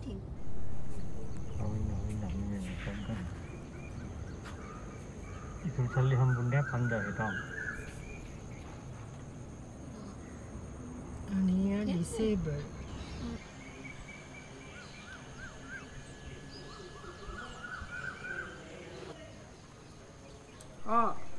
파이팅. 이슬 살리 한 분의 반대이다. 아니야 디세이블 예? 아 어.